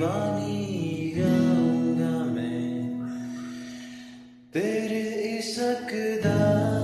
दीवानी जाऊँगा मैं तेरे इस अकदार